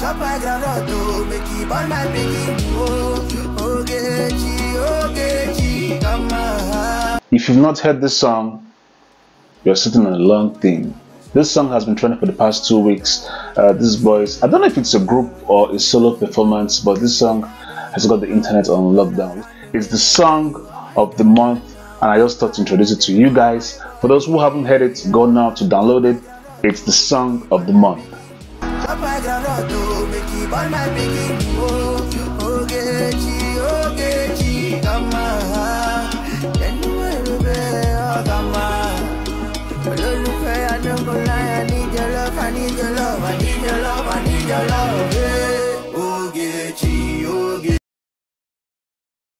Chop my make it burn my piggy. Oh, Ogechi, Ogechi, come on. If you've not heard this song, you're sitting on a long thing. This song has been trending for the past two weeks. Uh, this boys, I don't know if it's a group or a solo performance, but this song has got the internet on lockdown. It's the song of the month, and I just thought to introduce it to you guys. For those who haven't heard it, go now to download it. It's the song of the month. Chop my groundnut to make it burn my piggy. Oh, Ogechi, Ogechi, come on. Anywhere you be, oh, on. Olólùfẹ́ Adékọ́lá, I need your love, I need your love, I need your love, I need your love. Yeah.